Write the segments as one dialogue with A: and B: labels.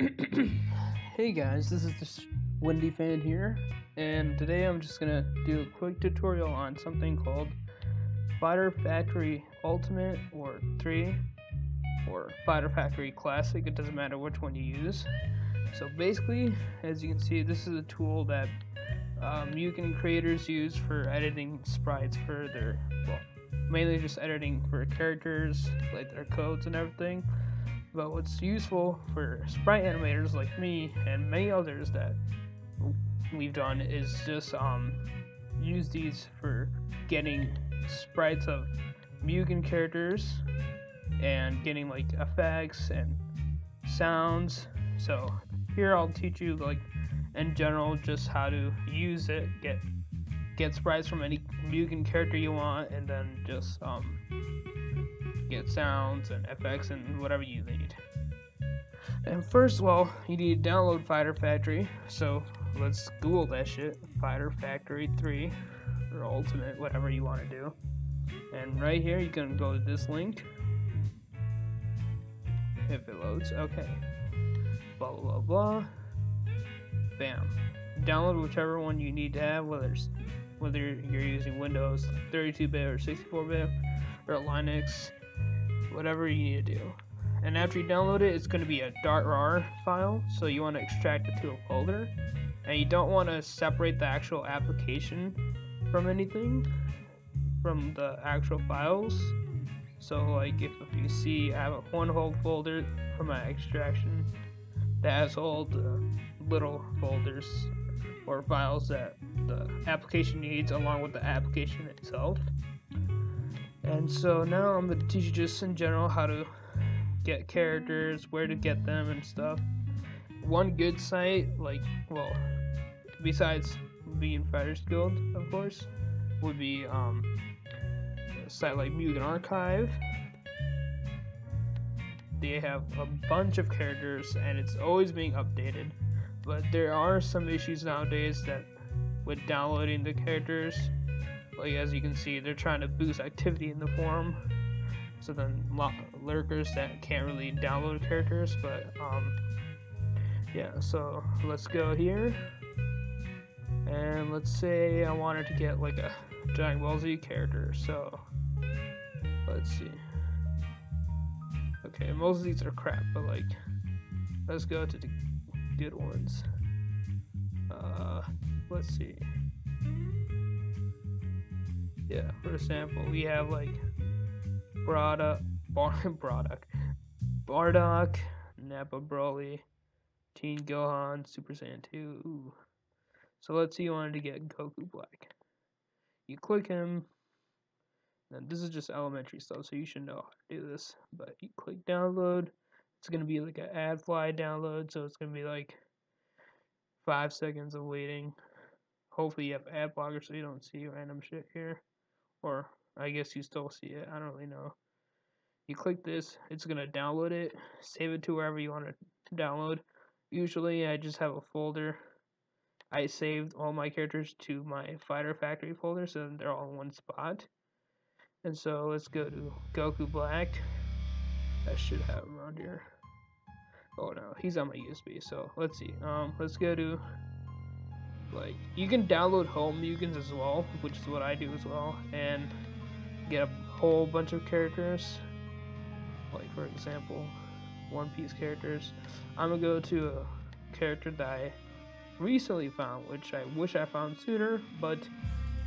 A: hey guys, this is the Windy Fan here, and today I'm just gonna do a quick tutorial on something called Fighter Factory Ultimate or 3 or Fighter Factory Classic, it doesn't matter which one you use. So basically, as you can see, this is a tool that um, can creators use for editing sprites for their, well, mainly just editing for characters, like their codes and everything. But what's useful for sprite animators like me and many others that we've done is just um, use these for getting sprites of Mugen characters and getting like effects and sounds. So here I'll teach you like in general just how to use it, get get sprites from any Mugen character you want, and then just um, get sounds and effects and whatever you need. And first of all, you need to download Fighter Factory. So let's Google that shit. Fighter Factory 3 or Ultimate, whatever you want to do. And right here, you can go to this link. If it loads, okay. Blah blah blah blah. Bam. Download whichever one you need to have, whether whether you're using Windows 32-bit or 64-bit or Linux whatever you need to do. And after you download it, it's going to be a .rar file, so you want to extract it to a folder. And you don't want to separate the actual application from anything, from the actual files. So like if, if you see I have a one whole folder for my extraction that has all the little folders or files that the application needs along with the application itself. And so now I'm going to teach you just in general how to get characters, where to get them, and stuff. One good site, like, well, besides being Fighters Guild, of course, would be um, a site like Mugen Archive. They have a bunch of characters, and it's always being updated. But there are some issues nowadays that with downloading the characters like as you can see they're trying to boost activity in the forum. So then lurkers that can't really download characters but um yeah so let's go here. And let's say I wanted to get like a Dragon Ball Z character so let's see. Okay most of these are crap but like let's go to the good ones. Uh let's see yeah, for example, we have like Brada, Bar, Braddock, Bardock, Nappa Broly, Teen Gohan, Super Saiyan 2. Ooh. So let's say you wanted to get Goku Black. You click him. Now this is just elementary stuff, so you should know how to do this. But you click download. It's gonna be like an AdFly download, so it's gonna be like five seconds of waiting. Hopefully you have ad blocker so you don't see random shit here or I guess you still see it. I don't really know. You click this, it's gonna download it, save it to wherever you want to download. Usually, I just have a folder. I saved all my characters to my Fighter Factory folder, so they're all in one spot. And so let's go to Goku Black. I should have him around here. Oh no, he's on my USB. So let's see. Um, let's go to like you can download home Mugens as well, which is what I do as well, and get a whole bunch of characters. Like for example, One Piece characters. I'm gonna go to a character that I recently found, which I wish I found sooner, but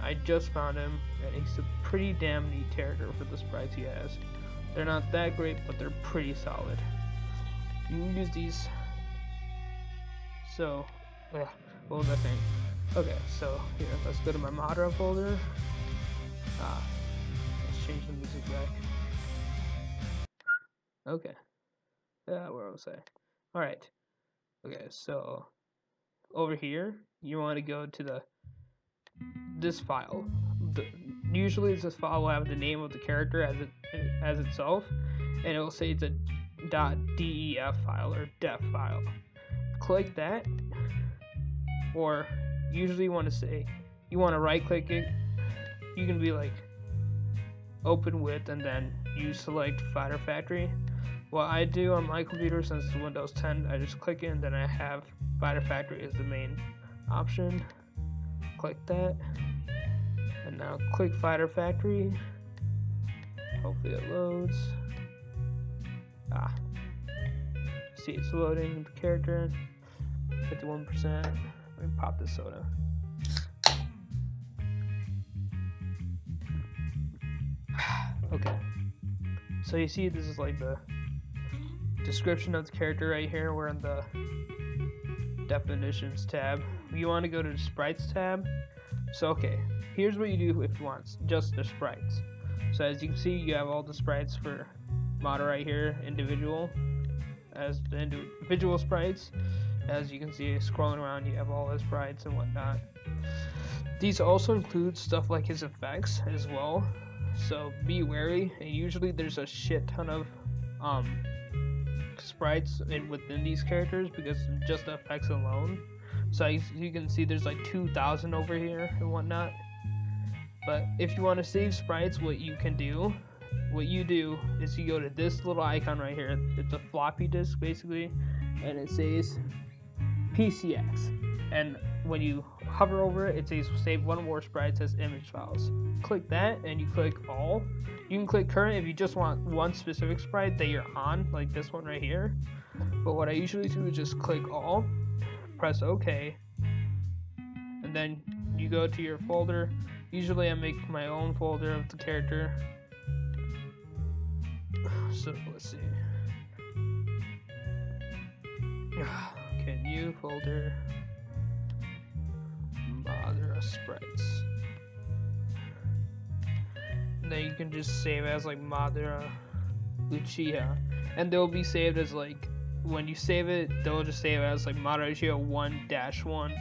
A: I just found him, and he's a pretty damn neat character for the sprites he has. They're not that great, but they're pretty solid. You can use these. So, yeah. I saying? Okay, so here, let's go to my Madara folder. Ah, let's change the music back. Okay. Yeah, where was I? Alright. Okay, so over here, you want to go to the this file. The, usually this file will have the name of the character as it as itself, and it will say it's a .def file or def file. Click that, or usually you want to say you want to right click it you can be like open with and then you select fighter factory what I do on my computer since it's Windows 10, I just click it and then I have Fighter Factory as the main option. Click that. And now click Fighter Factory. Hopefully it loads. Ah. See it's loading the character. 51%. Me pop this soda. okay. So you see this is like the description of the character right here. We're in the definitions tab. You want to go to the sprites tab. So okay, here's what you do if you want just the sprites. So as you can see, you have all the sprites for Madara right here, individual, as the individual sprites. As you can see, scrolling around, you have all his sprites and whatnot. These also include stuff like his effects as well. So be wary. And usually there's a shit ton of um, sprites in within these characters because just the effects alone. So as you can see, there's like 2,000 over here and whatnot. But if you want to save sprites, what you can do, what you do is you go to this little icon right here. It's a floppy disk basically, and it says PCX. And when you hover over it, it says save one more sprites as image files. Click that and you click all. You can click current if you just want one specific sprite that you're on, like this one right here. But what I usually do is just click all, press OK, and then you go to your folder. Usually I make my own folder of the character. So let's see. New folder. Madara sprites. Then you can just save as like Madara Uchiha. And they'll be saved as like when you save it, they'll just save as like Madara Uchiha 1 dash 1.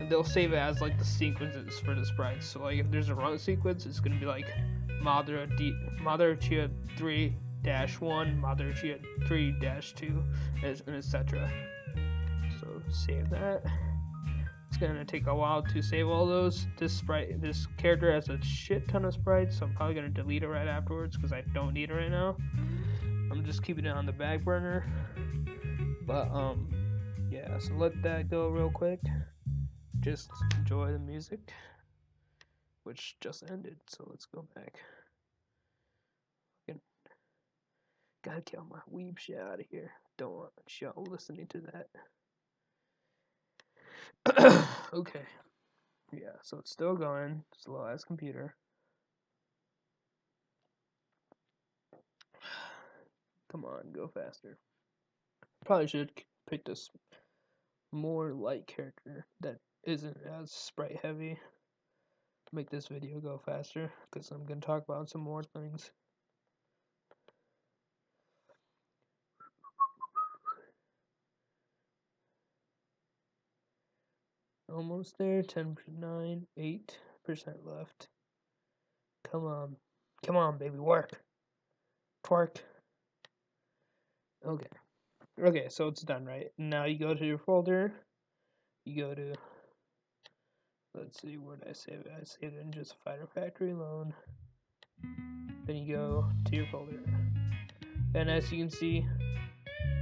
A: And they'll save it as like the sequences for the sprites. So like if there's a run sequence, it's gonna be like Madara D Madara Uchiha 3 1, Madara Uchiha 3 dash 2, and etc. Save that. It's gonna take a while to save all those. This sprite, this character has a shit ton of sprites, so I'm probably gonna delete it right afterwards because I don't need it right now. I'm just keeping it on the back burner. But um, yeah. So let that go real quick. Just enjoy the music, which just ended. So let's go back. Gotta get my weeb shit out of here. Don't want y'all listening to that. okay. Yeah, so it's still going. Slow as computer. Come on, go faster. Probably should pick this more light character that isn't as sprite heavy. Make this video go faster because I'm going to talk about some more things. Almost there. 10, 9, 8% left. Come on. Come on, baby. Work. Twerk. Okay. Okay, so it's done, right? Now you go to your folder. You go to. Let's see, where did I save it? I saved it in just Fighter Factory alone. Then you go to your folder. And as you can see,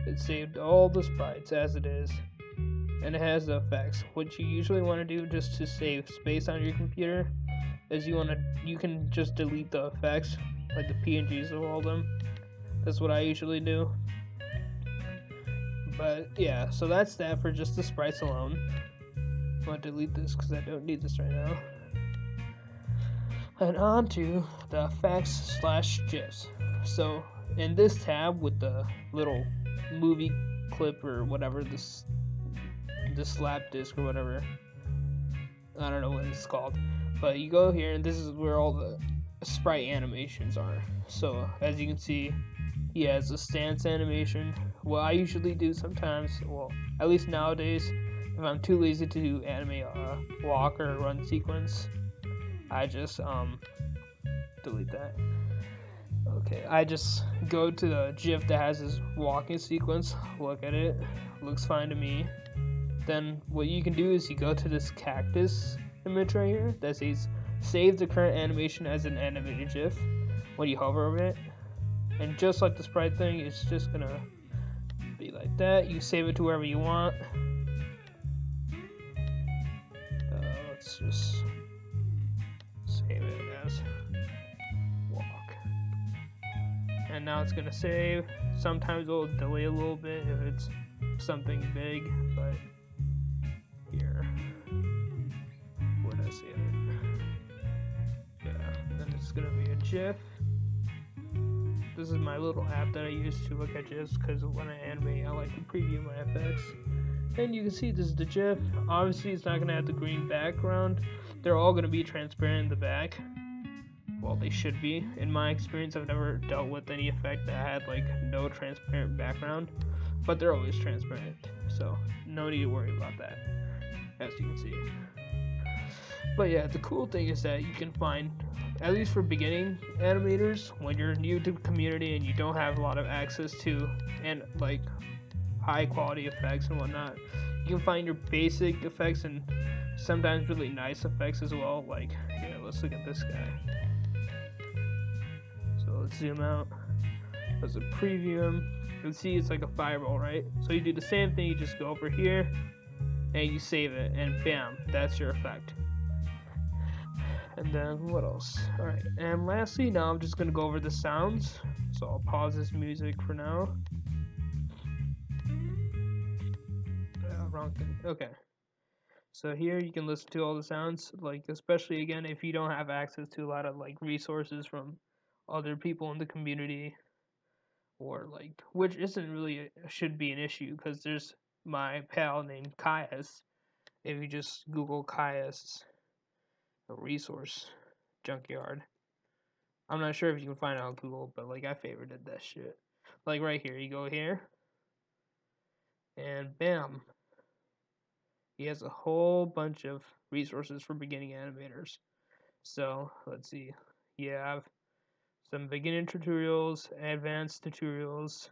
A: it saved all the sprites as it is and it has the effects. What you usually want to do just to save space on your computer is you want to you can just delete the effects like the PNGs of all them. That's what I usually do. But yeah, so that's that for just the sprites alone. I'm gonna delete this because I don't need this right now. And on to the effects slash GIFs. So in this tab with the little movie clip or whatever this the slap disc or whatever. I don't know what it's called. But you go here and this is where all the sprite animations are. So as you can see, he has a stance animation. What I usually do sometimes, well, at least nowadays, if I'm too lazy to animate a walk or run sequence, I just um delete that. Okay, I just go to the GIF that has his walking sequence, look at it, looks fine to me, then what you can do is you go to this cactus image right here that says save the current animation as an animated GIF when you hover over it. And just like the sprite thing, it's just gonna be like that. You save it to wherever you want. Uh, let's just save it as walk. And now it's gonna save. Sometimes it'll delay a little bit if it's something big, but See it? Yeah, then it's gonna be a GIF. This is my little app that I use to look at GIFs because when I animate, I like to preview my effects. And you can see this is the GIF. Obviously, it's not to have the green background. They're all to be transparent in the back. Well, they should be. In my experience, I've never dealt with any effect that had like no transparent background, but they're always transparent. So no need to worry about that, as you can see. But yeah, the cool thing is that you can find, at least for beginning animators, when you're new to the community and you don't have a lot of access to and like high quality effects and whatnot, you can find your basic effects and sometimes really nice effects as well. Like, yeah, let's look at this guy. So let's zoom out. Let's preview him. You can see it's like a fireball, right? So you do the same thing, you just go over here and you save it, and bam, that's your effect. And then what else? Alright, and lastly, now I'm just gonna go over the sounds. So I'll pause this music for now. Uh, wrong thing. Okay. So here you can listen to all the sounds, like especially again if you don't have access to a lot of like resources from other people in the community or like which isn't really should be an issue because there's my pal named Kayas. If you just Google Kayas a resource junkyard. I'm not sure if you can find it on Google, but like I favorited that shit. Like right here, you go here, and bam, he has a whole bunch of resources for beginning animators. So let's see, you have some beginning tutorials, advanced tutorials,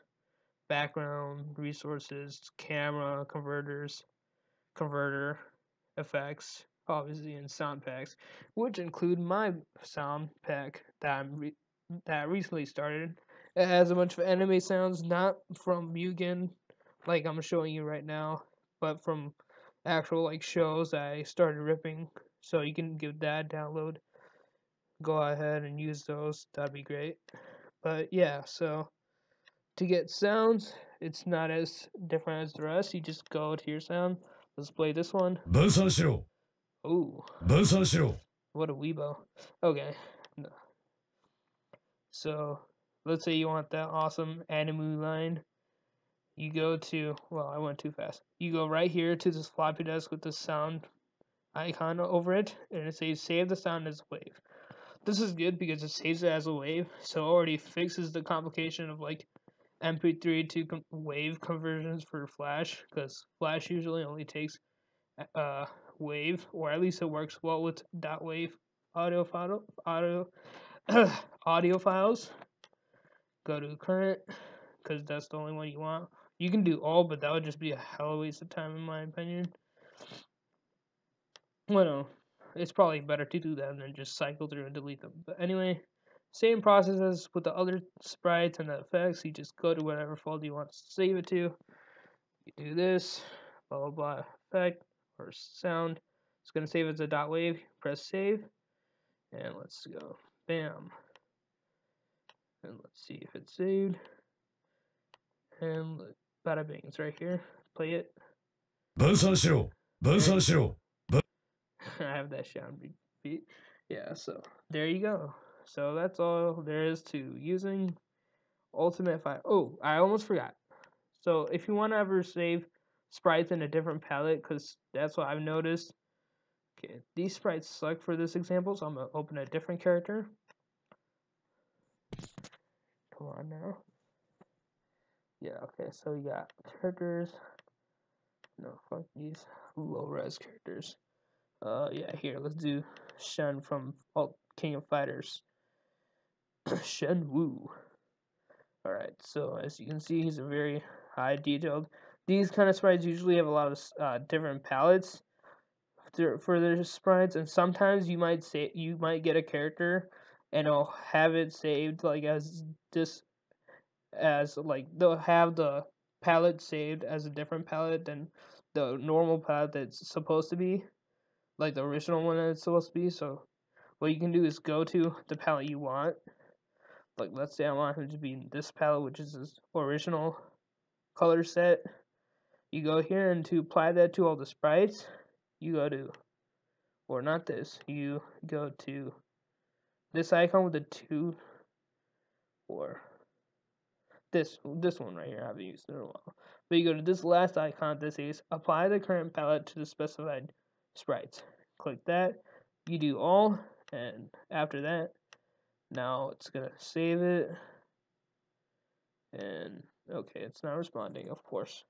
A: background resources, camera converters, converter effects, obviously in sound packs, which include my sound pack that I'm re- that I recently started. It has a bunch of anime sounds, not from Mugen, like I'm showing you right now, but from actual like shows I started ripping. So you can give that a download. Go ahead and use those. That'd be great. But yeah, so to get sounds, it's not as different as the rest. You just go to your sound. Let's play this one.
B: 分散しろ
A: Ooh.
B: 分散しろ
A: What a weebo. Okay. No. So, let's say you want that awesome anime line. You go to, well, I went too fast. You go right here to this floppy disk with the sound icon over it, and it says save the sound as a wave. This is good because it saves it as a wave, so it already fixes the complication of like MP3 to com- wave conversions for Flash, because Flash usually only takes uh wave, or at least it works well with dot wave audio file audio audio files. Go to current because that's the only one you want. You can do all, but that would just be a hell of a waste of time in my opinion. Well, no, it's probably better to do that than just cycle through and delete them. But anyway, same process as with the other sprites and the effects. You just go to whatever folder you want to save it to. You do this, blah blah blah, effect or sound. It's gonna save as a dot wave. Press save, and let's go. Bam. And let's see if it's saved. And look, bada bing, it's right here. Play it.
B: 分散しろ分散しろ
A: I have that sound beat- beat. Yeah, so there you go. So that's all there is to using Ultimate Fire. Oh, I almost forgot. So if you want to ever save sprites in a different palette, because that's what I've noticed. Okay, these sprites suck for this example, so I'm gonna open a different character. Come on now. Yeah, okay, so we got characters. No, fuck these low res characters. Uh, yeah, here, let's do Shen from Ult- King of Fighters. Shen Wu. Alright, so as you can see, he's a very high detailed. These kind of sprites usually have a lot of uh, different palettes for their sprites, and sometimes you might say you might get a character and it'll have it saved like as this as like they'll have the palette saved as a different palette than the normal palette that's supposed to be, like the original one that it's supposed to be. So what you can do is go to the palette you want. Like let's say I want him to be in this palette, which is his original color set. You go here and to apply that to all the sprites, you go to, or not this, you go to this icon with the two, or this this one right here. I haven't used it in a while. But you go to this last icon that says apply the current palette to the specified sprites. Click that. You do all, and after that, now it's gonna save it. And okay, it's not responding, of course.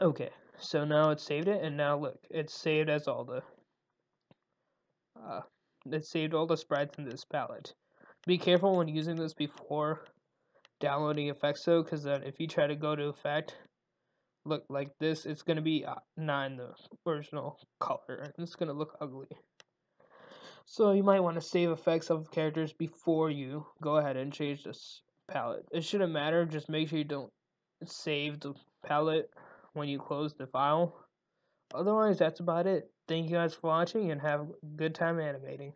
A: Okay, so now it's saved it, and now look, it's saved as all the, uh, it saved all the sprites in this palette. Be careful when using this before downloading effects though, because then if you try to go to effect, look like this, it's going to be uh, not in the original color, and it's going to look ugly. So you might want to save effects of characters before you go ahead and change this palette. It shouldn't matter, just make sure you don't save the palette when you close the file. Otherwise, that's about it. Thank you guys for watching and have a good time animating.